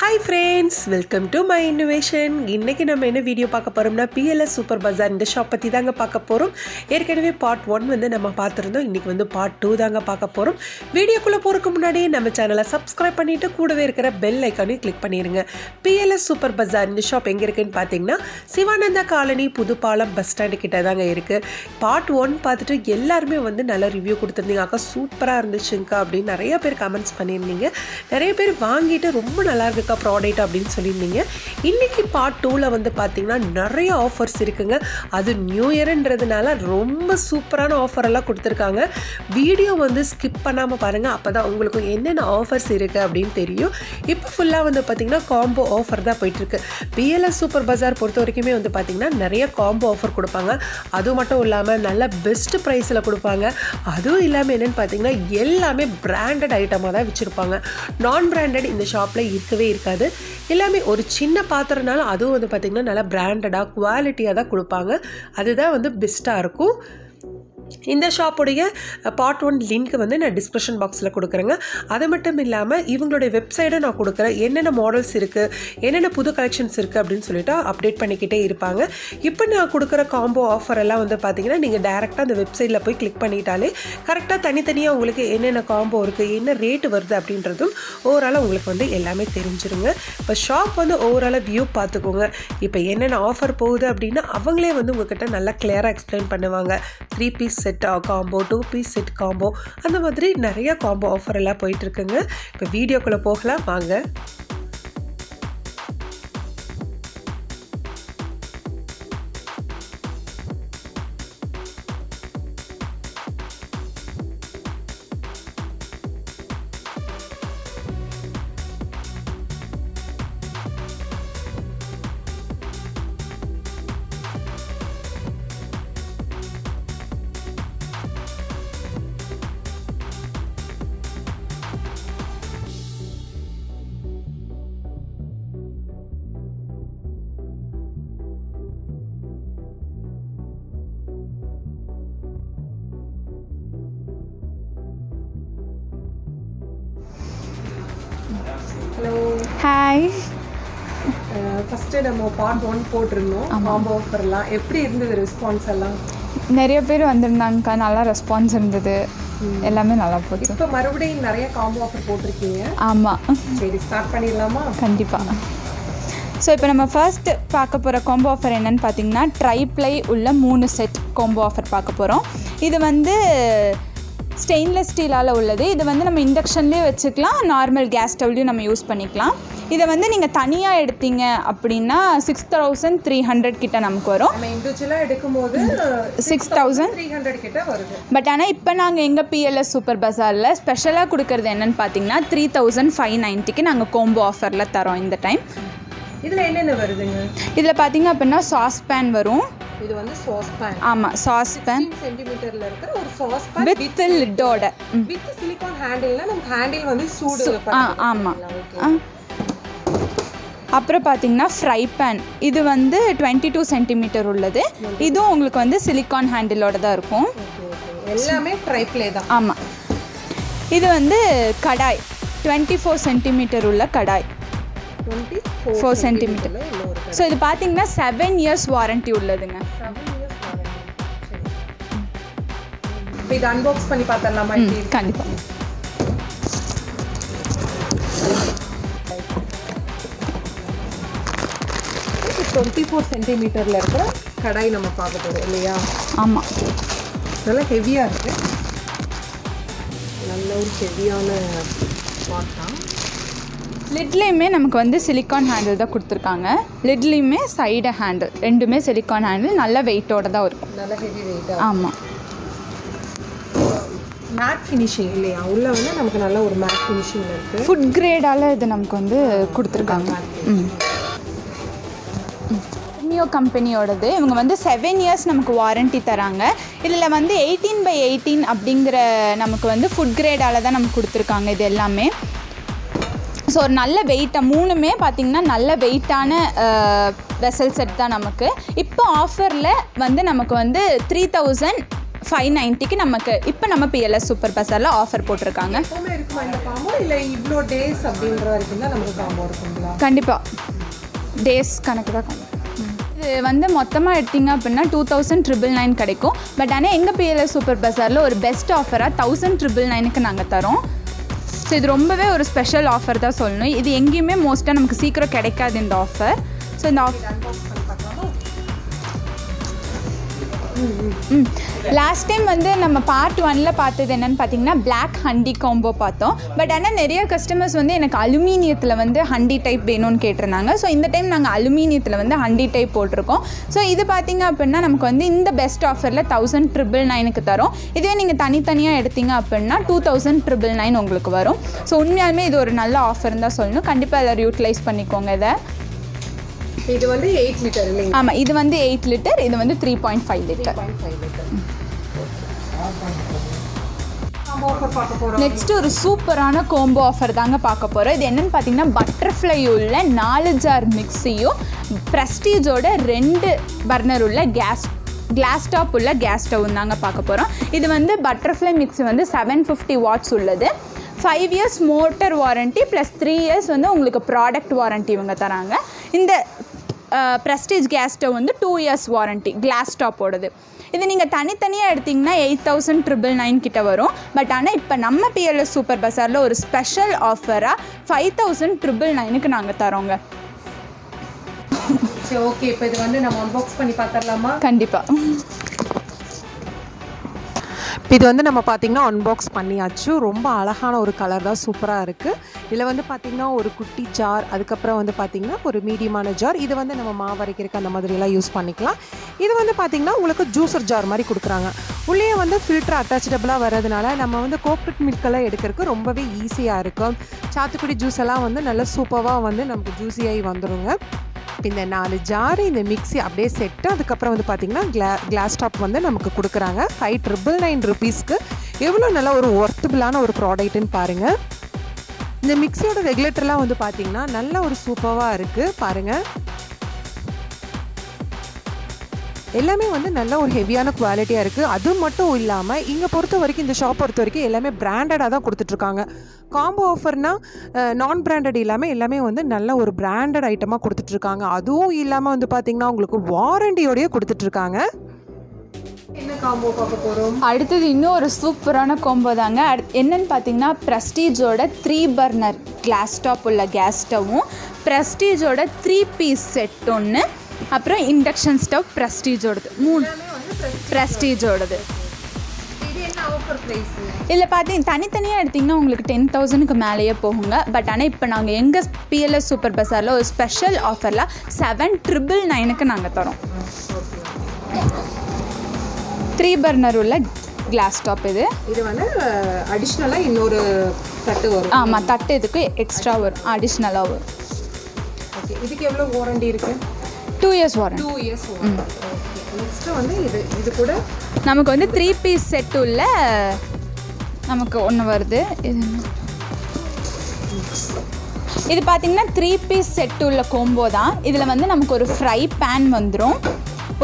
Hi friends welcome to my innovation இன்றைக்கி நம்ம என்ன வீடியோ பார்க்க போகிறோம்னா பிஎல்எஸ் சூப்பர் பஜார் இந்த ஷாப் பற்றி தாங்க பார்க்க போகிறோம் ஏற்கனவே பார்ட் ஒன் வந்து நம்ம பார்த்துருந்தோம். இன்றைக்கி வந்து பார்ட் டூ தாங்க பார்க்க போகிறோம் வீடியோக்குள்ளே போகிறதுக்கு முன்னாடி நம்ம சேனலை சப்ஸ்கிரைப் பண்ணிவிட்டு கூடவே இருக்கிற பெல் ஐக்கானையும் கிளிக் பண்ணிடுங்க பிஎல்எஸ் சூப்பர் பஜார் இந்த ஷாப் எங்கே இருக்குன்னு பார்த்தீங்கன்னா Sivananda colony Puthupalam bus stand கிட்ட தாங்க இருக்குது பார்ட் ஒன் பார்த்துட்டு எல்லாருமே வந்து நல்ல ரிவ்யூ கொடுத்துருந்தீங்க. அக்கா சூப்பராக இருந்துச்சுங்கக்கா அப்படின்னு நிறைய பேர் கமெண்ட்ஸ் பண்ணியிருந்தீங்க. நிறைய பேர் வாங்கிட்டு ரொம்ப நல்லா இருக்குக்கா ப்ராடக்ட் அப்படின்னு சொல்லியிருந்தீங்க. இன்றைக்கி பார்ட் டூவில் வந்து பார்த்தீங்கன்னா நிறைய ஆஃபர்ஸ் இருக்குங்க. அது நியூ இயருன்றதுனால ரொம்ப சூப்பரான ஆஃபர் எல்லாம் கொடுத்துருக்காங்க. வீடியோ வந்து ஸ்கிப் பண்ணாமல் பாருங்கள் அப்போ தான் உங்களுக்கு என்னென்ன ஆஃபர்ஸ் இருக்குது அப்படின்னு தெரியும். இப்போ ஃபுல்லாக வந்து பார்த்திங்கன்னா காம்போ ஆஃபர் தான் போயிட்டுருக்கு. பிஎல்எஸ் சூப்பர் பஜார் பொறுத்த வரைக்குமே வந்து பார்த்திங்கன்னா நிறைய காம்போ ஆஃபர் கொடுப்பாங்க. அது மட்டும் இல்லாமல் நல்ல பெஸ்ட் ப்ரைஸில் கொடுப்பாங்க. அதுவும் இல்லாமல் என்னென்னு பார்த்தீங்கன்னா எல்லாமே பிராண்டட் ஐட்டமாக தான் வச்சுருப்பாங்க. நான் பிராண்டட் இந்த ஷாப்பில் இருக்கவே இருக்காது. எல்லாமே ஒரு சின்ன பாத்திரனாலும் அதுவும் வந்து பார்த்திங்கன்னா நல்லா பிராண்டடாக குவாலிட்டியாக தான் கொடுப்பாங்க. அதுதான் வந்து பெஸ்ட்டாக இருக்கும். இந்த ஷாப்புடைய பார்ட் ஒன் லிங்க் வந்து நான் டிஸ்கிரிப்ஷன் பாக்ஸில் கொடுக்குறேங்க. அது மட்டும் இல்லாமல் இவங்களுடைய வெப்சைட்டை நான் கொடுக்குறேன். என்னென்ன மாடல்ஸ் இருக்குது என்னென்ன புது கலெக்ஷன்ஸ் இருக்குது அப்படின்னு சொல்லிட்டு அப்டேட் பண்ணிக்கிட்டே இருப்பாங்க. இப்போ நான் கொடுக்குற காம்போ ஆஃபர் எல்லாம் வந்து பார்த்தீங்கன்னா நீங்கள் டேரெக்டாக அந்த வெப்சைட்டில் போய் கிளிக் பண்ணிட்டாலே கரெக்டாக தனித்தனியாக உங்களுக்கு என்னென்ன காம்போ இருக்குது என்ன ரேட்டு வருது அப்படின்றதும் ஓவராலாக உங்களுக்கு வந்து எல்லாமே தெரிஞ்சிருங்க. இப்போ ஷாப் வந்து ஓவராலாக வியூ பார்த்துக்கோங்க. இப்போ என்னென்ன ஆஃபர் போகுது அப்படின்னா அவங்களே வந்து உங்ககிட்ட நல்லா கிளியராக எக்ஸ்பிளைன் பண்ணுவாங்க. Three piece set combo two piece set combo அந்த மாதிரி நிறைய காம்போ ஆஃபர் எல்லாம் போயிட்டுருக்குங்க இப்போ வீடியோக்குள்ளே போகலாம் வாங்க. ஹாய் ஃபஸ்ட்டு நம்ம பார்ட் ஒன் போட்டிருந்தோம். காம்போ ஆஃபர்லாம் எப்படி இருந்தது ரெஸ்பான்ஸ் எல்லாம்? நிறைய பேர் வந்திருந்தாங்கக்கா. நல்லா ரெஸ்பான்ஸ் இருந்தது. எல்லாமே நல்லா போச்சு. இப்போ மறுபடியும் நிறைய காம்போ ஆஃபர் போட்டிருக்கீங்க. ஆமாம் சரி ஸ்டார்ட் பண்ணிடலாமா? கண்டிப்பாக ஸோ இப்போ நம்ம ஃபர்ஸ்ட் பார்க்க போகிற காம்போ ஆஃபர் என்னன்னு பார்த்தீங்கன்னா ட்ரைப்ளை உள்ள மூணு செட் காம்போ ஆஃபர் பார்க்க போகிறோம் இது வந்து ஸ்டெயின்லெஸ் ஸ்டீலால் உள்ளது. இது வந்து நம்ம இண்டக்ஷன்லேயே வச்சுக்கலாம். நார்மல் கேஸ் ஸ்டவ்லையும் நம்ம யூஸ் பண்ணிக்கலாம். இதை வந்து நீங்கள் தனியாக எடுத்தீங்க அப்படின்னா சிக்ஸ் தௌசண்ட் த்ரீ ஹண்ட்ரட் கிட்ட நமக்கு வரும். இண்டிவிஜுவலாக எடுக்கும்போது சிக்ஸ் தௌசண்ட் த்ரீ ஹண்ட்ரட் கிட்ட வருது. பட் ஆனால் இப்போ நாங்கள் எங்கள் பிஎல்எஸ் சூப்பர் பஜாரில் ஸ்பெஷலாக கொடுக்கறது என்னன்னு பார்த்தீங்கன்னா த்ரீ தௌசண்ட் ஃபைவ் நைன்ட்டிக்கு நாங்கள் கோம்போ ஆஃபரில் தரோம் இந்த டைம் இதில் என்னென்ன வருதுங்க? இதில் பார்த்தீங்க அப்படின்னா சாஸ் பேன் வரும். இது வந்து சாஸ் பேன் ஆமாம் சாஸ் பேன் சென்டிமீட்டர்ல இருக்கிற ஒரு சாஸ் பேன் வித் லிட்டோட வித் சிலிகான் ஹேண்டில்னா நமக்கு ஹேண்டில் வந்து சூடு ஆ ஆமாம் அப்புறம் பார்த்தீங்கன்னா ஃப்ரை பேன் இது வந்து டுவெண்ட்டி டூ சென்டிமீட்டர் உள்ளது. இதுவும் உங்களுக்கு வந்து சிலிக்கான் ஹேண்டிலோட தான் இருக்கும். எல்லாமே ட்ரைப்ளே தான். ஆமாம் இது வந்து கடாய். டுவெண்ட்டி ஃபோர் சென்டிமீட்டர் உள்ள கடாய் ஃபோர் சென்டிமீட்டர் ஸோ இது பார்த்தீங்கன்னா செவன் இயர்ஸ் வாரண்டி உள்ளதுங்க. இப்போ இது அன்பாக்ஸ் பண்ணி பார்த்தரலாமா இப்படி கண்டிப்பாக டுவெண்ட்டி ஃபோர் சென்டிமீட்டரில் இருக்கிற கடாய் நம்ம பார்க்க போகிறோம் இல்லையா? ஆமாம் நல்லா ஹெவியாக இருக்கு. நல்ல ஒரு ஹெவியான பாட் தான். லிட்லேயுமே நமக்கு வந்து சிலிக்கான் ஹேண்டில் தான் கொடுத்துருக்காங்க. லிட்லேயுமே சைடு ஹேண்டில் ரெண்டுமே சிலிக்கான் ஹேண்டில் நல்ல வெயிட்டோட தான் இருக்கும். நல்ல ஹெவி வெயிட்டாக ஆமாம் மேட் ஃபினிஷிங் இல்லையா? உள்ள வந்து நமக்கு நல்ல ஒரு மேட் ஃபினிஷிங் இருக்குது ஃபுட் கிரேடால் இது நமக்கு வந்து கொடுத்துருக்காங்க. ம். மியோ கம்பெனியோடது இவங்க வந்து செவன் இயர்ஸ் நமக்கு வாரண்டி தராங்க. இதில் வந்து எயிட்டீன் பை எயிட்டீன் அப்படிங்கிற நமக்கு வந்து ஃபுட் கிரேடால் தான் நமக்கு கொடுத்துருக்காங்க இது எல்லாமே. ஸோ ஒரு நல்ல வெயிட்டாக மூணுமே பார்த்திங்கன்னா நல்ல வெயிட்டான வெசல் செட் தான் நமக்கு. இப்போ ஆஃபரில் வந்து நமக்கு வந்து த்ரீ தௌசண்ட் ஃபைவ் நைன்ட்டிக்கு நமக்கு இப்போ நம்ம பிஎல்எஸ் சூப்பர் பஸாரில் ஆஃபர் போட்டிருக்காங்க. கண்டிப்பாக டேஸ் கணக்கு தான். இது வந்து மொத்தமாக எடுத்திங்க அப்படின்னா டூ தௌசண்ட் ட்ரிபிள் நைன் கிடைக்கும். பட் ஆனால் எங்கள் பிஎல்எஸ் சூப்பர் பஸாரில் ஒரு பெஸ்ட் ஆஃபராக தௌசண்ட் ட்ரிபிள் நைனுக்கு நாங்கள் தரோம். ஸோ இது ரொம்பவே ஒரு ஸ்பெஷல் ஆஃபர் தான் சொல்லணும். இது எங்கேயுமே மோஸ்ட்டாக நமக்கு சீக்கிரம் கிடைக்காது இந்த ஆஃபர் ஸோ இந்த ஆஃபர் லாஸ்ட் டைம் வந்து நம்ம பார்ட் ஒனில் பார்த்தது என்னன்னு பார்த்தீங்கன்னா பிளாக் ஹண்டி காம்போ பார்த்தோம். பட் ஆனால் நிறைய கஸ்டமர்ஸ் வந்து எனக்கு அலுமினியத்தில் வந்து ஹண்டி டைப் வேணும்னு கேட்டிருந்தாங்க. ஸோ இந்த டைம் நாங்கள் அலுமினியத்தில் வந்து ஹண்டி டைப் போட்டிருக்கோம். ஸோ இது பார்த்தீங்க அப்படின்னா நமக்கு வந்து இந்த பெஸ்ட் ஆஃபரில் தௌசண்ட் ட்ரிபிள் நைனுக்கு தரும். இதுவே நீங்கள் தனித்தனியாக எடுத்தீங்க அப்படின்னா டூ தௌசண்ட் ட்ரிபிள் நைன் உங்களுக்கு வரும். ஸோ உண்மையாலுமே இது ஒரு நல்ல ஆஃபர் தான் சொல்லணும். கண்டிப்பாக அதை யூட்டிலைஸ் பண்ணிக்கோங்க இதை. இது வந்து எயிட் லிட்டர் ஆமாம் இது வந்து எயிட் லிட்டர் இது வந்து three point five litre next ஒரு சூப்பரான கோம்போ ஆஃபர் தாங்க பார்க்க போகிறோம் இது என்னன்னு பார்த்தீங்கன்னா பட்டர்ஃப்ளை உள்ள நாலு ஜார் மிக்ஸியும் ப்ரெஸ்டீஜோட ரெண்டு பர்னர் உள்ள கேஸ் கிளாஸ் டாப் உள்ள கேஸ் ஸ்டவ் தாங்க பார்க்க போகிறோம் இது வந்து பட்டர்ஃப்ளை மிக்ஸி வந்து செவன் ஃபிஃப்டி வாட்ஸ் உள்ளது. Five years motor warranty plus three years வந்து உங்களுக்கு ப்ராடக்ட் வாரண்ட்டி இவங்க தராங்க. இந்த ப்ரெஸ்டீஜ் கேஸ் ஸ்டவ் வந்து டூ இயர்ஸ் வாரண்ட்டி கிளாஸ் டாப்போடது இது நீங்கள் தனித்தனியாக எடுத்திங்கன்னா எயிட் தௌசண்ட் ட்ரிபிள் நைன் கிட்ட வரும். பட் ஆனால் இப்போ நம்ம பிஎல்எஸ் சூப்பர் பஸாரில் ஒரு ஸ்பெஷல் ஆஃபராக ஃபைவ் தௌசண்ட் ட்ரிபிள் நைனுக்கு நாங்கள் தரோங்க. சரி ஓகே இப்போ இது வந்து நம்ம அன்பாக்ஸ் பண்ணி பார்த்துடலாமா? கண்டிப்பாக இது வந்து நம்ம பார்த்தீங்கன்னா அன்பாக்ஸ் பண்ணியாச்சு. ரொம்ப அழகான ஒரு கலர் தான் சூப்பராக இருக்குது இதில் வந்து பார்த்திங்கன்னா ஒரு குட்டி ஜார் அதுக்கப்புறம் வந்து பார்த்திங்கன்னா ஒரு மீடியமான ஜார் இது வந்து நம்ம மாவு அரைக்கிறதுக்கு அந்த மாதிரியெல்லாம் யூஸ் பண்ணிக்கலாம். இது வந்து பார்த்திங்கன்னா உங்களுக்கு ஜூஸர் ஜார் மாதிரி கொடுக்குறாங்க. உள்ளே வந்து ஃபில்டர் அட்டாச்சபிளாக வர்றதுனால நம்ம வந்து கோக்னட் மில்கெல்லாம் எடுக்கிறதுக்கு ரொம்பவே ஈஸியாக இருக்கும். சாத்துக்குடி ஜூஸ் எல்லாம் வந்து நல்லா சூப்பராக வந்து நமக்கு ஜூஸியாகி வந்துடுங்க இந்த நாலு ஜாரு இந்த மிக்ஸி அப்படியே செட்டு அதுக்கப்புறம் வந்து பார்த்திங்கன்னா கிளா கிளாஸ் டாப் வந்து நமக்கு கொடுக்குறாங்க. ஃபைவ் ட்ரிபிள் நைன் ருபீஸ்க்கு எவ்வளோ நல்லா ஒரு ஒர்த்தபிளான ஒரு ப்ராடக்ட்டுன்னு பாருங்கள் இந்த மிக்ஸியோட ரெகுலேட்டர்லாம் வந்து பார்த்திங்கன்னா நல்ல ஒரு சூப்பராக இருக்குது பாருங்கள் எல்லாமே வந்து நல்ல ஒரு ஹெவியான குவாலிட்டியாக இருக்குது அது மட்டும் இல்லாமல் இங்கே பொறுத்த வரைக்கும் இந்த ஷாப் பொறுத்த வரைக்கும் எல்லாமே பிராண்டடாக தான் கொடுத்துட்ருக்காங்க. காம்போ ஆஃபர்னா நான் பிராண்டட் இல்லாமல் எல்லாமே வந்து நல்ல ஒரு பிராண்டட் ஐட்டமாக கொடுத்துட்ருக்காங்க. அதுவும் இல்லாமல் வந்து பார்த்திங்கன்னா உங்களுக்கு வாரண்டியோடய கொடுத்துட்ருக்காங்க. என்ன காம்போ பார்க்க போகிறோம் அடுத்தது இன்னும் ஒரு சூப்பரான கோம்போ தாங்க. என்னன்னு பார்த்தீங்கன்னா ப்ரெஸ்டீஜோட த்ரீ பர்னர் கிளாஸ் டாப் உள்ள கேஸ் ஸ்டவ்வும் ப்ரெஸ்டீஜோட த்ரீ பீஸ் செட் ஒன்று அப்புறம் இண்டக்ஷன் ஸ்டவ் ப்ரெஸ்டீஜோடது மூணு ப்ரெஸ்டீஜோடது இதில் பார்த்தீங்க தனித்தனியாக எடுத்திங்கன்னா உங்களுக்கு டென் தௌசண்ட்க்கு மேலேயே போகுங்க. பட் ஆனால் இப்போ நாங்கள் எங்கள் பிஎல்எஸ் சூப்பர் பஸாரில் ஒரு ஸ்பெஷல் ஆஃபரில் செவன் ட்ரிபிள் நைனுக்கு நாங்கள் தரோம். த்ரீ பர்னர் உள்ள கிளாஸ் டாப் இது. இது வந்து அடிஷ்னலாக இன்னொரு தட்டு வரும். ஆமாம் தட்டு இதுக்கு எக்ஸ்ட்ரா வரும். அடிஷ்னலாக வரும். ஓகே இதுக்கு எவ்வளோ வாரண்டி இருக்குது two years warrant two years next வந்து இது இது கூட? நமக்கு வந்து த்ரீ பீஸ் செட் உள்ள நமக்கு ஒன்று வருது. இது? இது பார்த்தீங்கன்னா த்ரீ பீஸ் செட் உள்ள கோம்போ தான். இதில் வந்து நமக்கு ஒரு ஃப்ரை பேன் வந்துடும்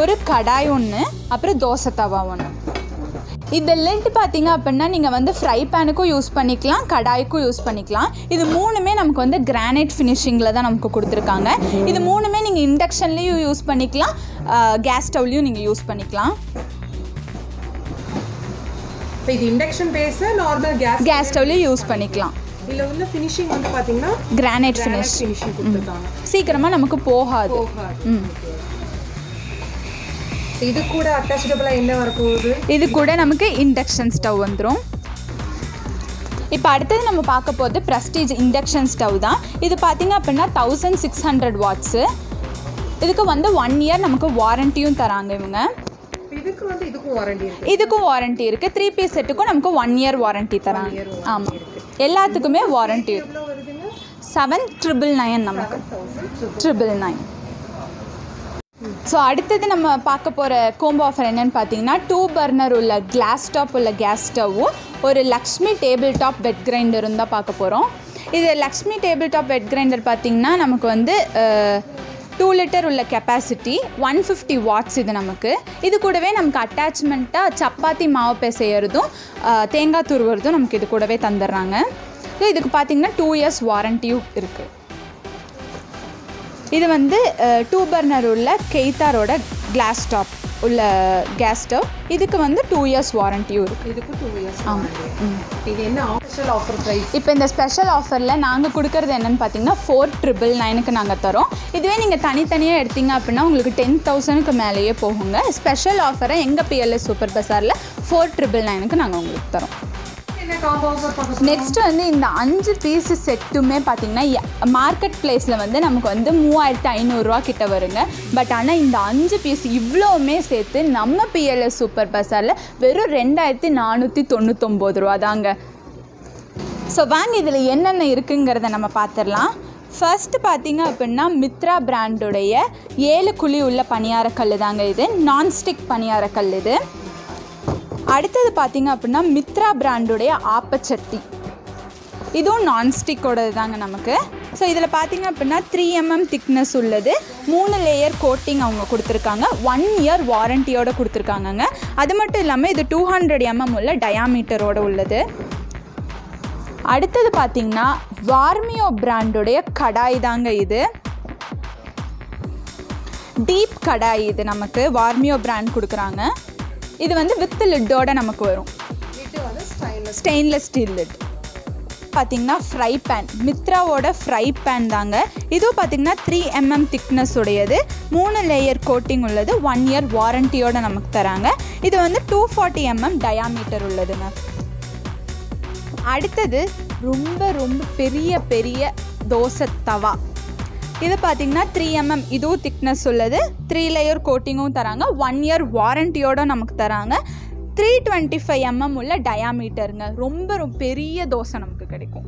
ஒரு கடாய் ஒன்று அப்புறம் தோசை தவா ஒன்று இந்த லெட் பார்த்தீங்க அப்படின்னா நீங்கள் வந்து ஃப்ரை பேனுக்கும் யூஸ் பண்ணிக்கலாம் கடாய்க்கும் யூஸ் பண்ணிக்கலாம். இது மூணுமே நமக்கு வந்து கிரானைட் ஃபினிஷிங்கில் தான் நமக்கு கொடுத்துருக்காங்க. இது மூணுமே நீங்கள் இண்டக்ஷன்லேயும் யூஸ் பண்ணிக்கலாம் கேஸ் ஸ்டவ்லையும் நீங்கள் யூஸ் பண்ணிக்கலாம். இப்போ இது induction base normal gas gas ஸ்டவ்லையும் use பண்ணிக்கலாம். இதில் உள்ள ஃபினிஷிங் வந்து பார்த்தீங்கன்னா கிரானைட் ஃபினிஷ் ஃபினிஷிங் கொடுத்துருக்காங்க. சீக்கிரமாக நமக்கு போகாது. போகாது. ம். இது கூட அட்டாச்சபிளாக என்ன வரப்போகுது? இது கூட நமக்கு இண்டக்ஷன் ஸ்டவ் வந்துடும் இப்போ அடுத்தது நம்ம பார்க்க போகிறது ப்ரெஸ்டீஜ் இண்டக்ஷன் ஸ்டவ் தான். இது பார்த்தீங்க அப்படின்னா தௌசண்ட் சிக்ஸ் ஹண்ட்ரட் வாட்ஸு இதுக்கு வந்து ஒன் இயர் நமக்கு வாரண்டியும் தராங்க இவங்க. இதுக்கு வந்து இதுக்கும் வாரண்டி இருக்கு. இதுக்கும் வாரண்டி இருக்குது த்ரீ பீஸ் செட்டுக்கும் நமக்கு ஒன் இயர் வாரண்டி தராங்க. ஆமாம் எல்லாத்துக்குமே வாரண்டி இருக்கு எவ்வளோ வருதுங்க? செவன் ட்ரிபிள் நைன் நமக்கு. ட்ரிபிள் நைன் ஸோ அடுத்தது நம்ம பார்க்க போகிற கோம்போ ஆஃபர் என்னென்னு பார்த்தீங்கன்னா டூ பர்னர் உள்ள கிளாஸ் டாப் உள்ள கேஸ் ஸ்டவ்வும் ஒரு லக்ஷ்மி டேபிள் டாப் பெட் கிரைண்டரும் தான் பார்க்க போகிறோம் இது Lakshmi table top wet grinder பார்த்திங்கன்னா நமக்கு வந்து டூ லிட்டர் உள்ள கெப்பாசிட்டி ஒன் ஃபிஃப்டி வாட்ஸ் இது நமக்கு. இது கூடவே நமக்கு அட்டாச்மெண்ட்டாக சப்பாத்தி மாவு பிசையறதும் தேங்காய் துருவுறதும் நமக்கு இது கூடவே தந்துடுறாங்க. ஸோ இதுக்கு பார்த்தீங்கன்னா டூ இயர்ஸ் வாரண்டியும் இருக்குது இது வந்து டூ பர்னர் உள்ள கெய்தாரோட கிளாஸ் டாப் உள்ள கேஸ் ஸ்டவ் இதுக்கு வந்து டூ இயர்ஸ் வாரண்டியும் இருக்குது இதுக்கு டூ இயர்ஸ் ஆமாம் இது என்ன ஸ்பெஷல் ஆஃபர் ப்ரைஸ் இப்போ இந்த ஸ்பெஷல் ஆஃபரில் நாங்கள் கொடுக்கறது என்னென்னு பார்த்தீங்கன்னா ஃபோர் ட்ரிபிள் நைனுக்கு நாங்கள் தரோம். இதுவே நீங்கள் தனித்தனியாக எடுத்தீங்க அப்படின்னா உங்களுக்கு டென் தௌசண்ட்க்கு மேலேயே போகுங்க. ஸ்பெஷல் ஆஃபரை எங்கள் பிஎல்எஸ் சூப்பர் பஸாரில் ஃபோர் ட்ரிபிள் நைனுக்கு நாங்கள் உங்களுக்கு தரோம். நெக்ஸ்ட் வந்து இந்த அஞ்சு பீஸ் செட்டுமே பார்த்தீங்கன்னா மார்க்கெட் பிளேஸில் வந்து நமக்கு வந்து மூவாயிரத்து ஐநூறுரூவா கிட்ட வருங்க. பட் ஆனால் இந்த அஞ்சு பீஸ் இவ்வளோவுமே சேர்த்து நம்ம பிஎல்எஸ் சூப்பர் பஸாரில் வெறும் ரெண்டாயிரத்தி நானூற்றி தொண்ணூத்தொம்பது ரூபா தாங்க. ஸோ வாங்க இதில் என்னென்ன இருக்குங்கிறத நம்ம பார்த்துடலாம் ஃபர்ஸ்ட் பார்த்தீங்க அப்படின்னா மித்ரா பிராண்டுடைய ஏழு குழி உள்ள பணியாரக்கல் தாங்க இது. நான்ஸ்டிக் பணியாரக்கல் இது. அடுத்தது பார்த்தீங்க அப்படின்னா மித்ரா பிராண்டுடைய ஆப்பச்சட்டி. இதுவும் நான்ஸ்டிக்கோடது தாங்க நமக்கு. ஸோ இதில் பார்த்தீங்க அப்படின்னா த்ரீ எம்எம் திக்னஸ் உள்ளது. மூணு லேயர் கோட்டிங் அவங்க கொடுத்துருக்காங்க. ஒன் இயர் வாரண்டியோடு கொடுத்துருக்காங்கங்க. அது மட்டும் இல்லாமல் இது டூ ஹண்ட்ரட் எம்எம் உள்ள டயாமீட்டரோடு உள்ளது. அடுத்தது பார்த்தீங்கன்னா வார்மியோ பிராண்டுடைய கடாய் தாங்க இது. டீப் கடாய் இது நமக்கு வார்மியோ பிராண்ட் கொடுக்குறாங்க. இது வந்து வித் லிட்டோட நமக்கு வரும். ஸ்டெயின்லெஸ் ஸ்டீல் லிட் பார்த்தீங்கன்னா ஃப்ரை பேன் மித்ராவோட ஃப்ரை பேன் தாங்க. இதுவும் பார்த்தீங்கன்னா த்ரீ எம்எம் திக்னஸ் உடையது. மூணு லேயர் கோட்டிங் உள்ளது. ஒன் இயர் வாரண்டியோட நமக்கு தராங்க. இது வந்து டூ ஃபார்ட்டி எம்எம் டயாமீட்டர் உள்ளதுங்க அடுத்தது ரொம்ப ரொம்ப பெரிய பெரிய தோசை தவா. இது பார்த்திங்கன்னா த்ரீ எம்எம் இதுவும் திக்னஸ் உள்ளது. த்ரீ லேயர் கோட்டிங்கும் தராங்க. ஒன் இயர் வாரண்டியோட நமக்கு தராங்க. த்ரீ டுவெண்ட்டி ஃபைவ் எம்எம் உள்ள டயாமீட்டருங்க ரொம்ப ரொம்ப பெரிய தோசை நமக்கு கிடைக்கும்.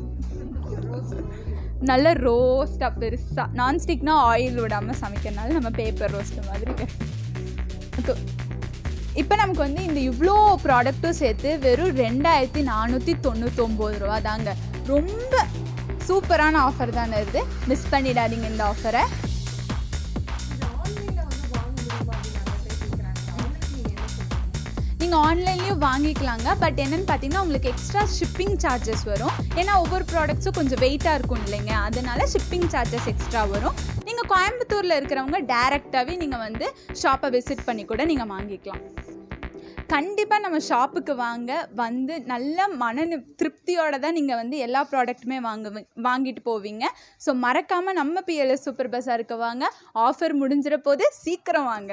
நல்ல ரோஸ்ட்டாக பெருசாக நான்ஸ்டிக்னால் ஆயில் விடாமல் சமைக்கிறனால நம்ம பேப்பர் ரோஸ்ட் மாதிரி கிடைக்கும் இப்போ நமக்கு வந்து இந்த இவ்வளோ ப்ராடக்ட்டும் சேர்த்து வெறும் ரெண்டாயிரத்தி நானூற்றி தொண்ணூத்தொம்பது ரூபா தாங்க. ரொம்ப சூப்பரான ஆஃபர் தானே இது. மிஸ் பண்ணிடாதீங்க இந்த ஆஃபரை நீங்கள் ஆன்லைன்லேயும் வாங்கிக்கலாங்க. பட் என்னென்னு பார்த்தீங்கன்னா உங்களுக்கு எக்ஸ்ட்ரா ஷிப்பிங் சார்ஜஸ் வரும். ஏன்னா ஒவ்வொரு ப்ராடக்ட்ஸும் கொஞ்சம் வெயிட்டாக இருக்கும் இல்லைங்க. அதனால ஷிப்பிங் சார்ஜஸ் எக்ஸ்ட்ரா வரும். நீங்கள் கோயம்புத்தூரில் இருக்கிறவங்க டேரெக்டாகவே நீங்கள் வந்து ஷாப்பை விசிட் பண்ணி கூட நீங்கள் வாங்கிக்கலாம். கண்டிப்பாக நம்ம ஷாப்புக்கு வாங்க வந்து நல்ல மன திருப்தியோடு திருப்தியோட தான் நீங்கள் வந்து எல்லா ப்ராடக்ட்டுமே வாங்க வாங்கிட்டு போவீங்க. ஸோ மறக்காமல் நம்ம பிஎல்எஸ் சூப்பர் பஸாருக்கு வாங்க. ஆஃபர் முடிஞ்சிட போது சீக்கிரம் வாங்க.